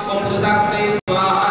स्वाहा स्वाहा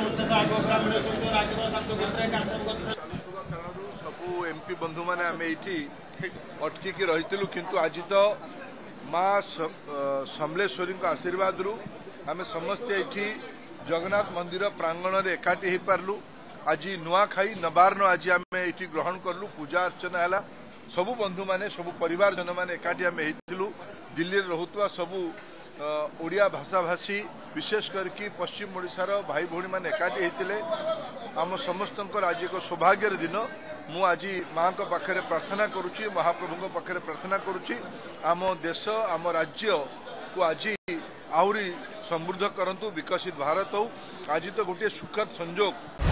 ସବୁ ଏମ୍ପି ବନ୍ଧୁମାନେ ଆମେ ଏଇଠି ଅଟକିକି ରହିଥିଲୁ କିନ୍ତୁ ଆଜି ତ ମା ସମଲେଶ୍ୱରୀଙ୍କ ଆଶୀର୍ବାଦରୁ ଆମେ ସମସ୍ତେ ଏଠି ଜଗନ୍ନାଥ ମନ୍ଦିର ପ୍ରାଙ୍ଗଣରେ ଏକାଠି ହୋଇପାରିଲୁ ଆଜି ନୂଆଖାଇ ନବାର୍ଣ୍ଣ ଆଜି ଆମେ ଏଠି ଗ୍ରହଣ କଲୁ ପୂଜା ଅର୍ଚ୍ଚନା ହେଲା ସବୁ ବନ୍ଧୁମାନେ ସବୁ ପରିବାରଜନମାନେ ଏକାଠି ଆମେ ହେଇଥିଲୁ ଦିଲ୍ଲୀରେ ରହୁଥିବା ସବୁ ଓଡ଼ିଆ ଭାଷାଭାଷୀ ବିଶେଷ କରିକି ପଶ୍ଚିମ ଓଡ଼ିଶାର ଭାଇ ଭଉଣୀମାନେ ଏକାଠି ହୋଇଥିଲେ ଆମ ସମସ୍ତଙ୍କର ଆଜି ଏକ ସୌଭାଗ୍ୟର ଦିନ ମୁଁ ଆଜି ମାଆଙ୍କ ପାଖରେ ପ୍ରାର୍ଥନା କରୁଛି ମହାପ୍ରଭୁଙ୍କ ପାଖରେ ପ୍ରାର୍ଥନା କରୁଛି ଆମ ଦେଶ ଆମ ରାଜ୍ୟକୁ ଆଜି ଆହୁରି ସମୃଦ୍ଧ କରନ୍ତୁ ବିକଶିତ ଭାରତ ହଉ ଆଜି ତ ଗୋଟିଏ ସୁଖଦ ସଂଯୋଗ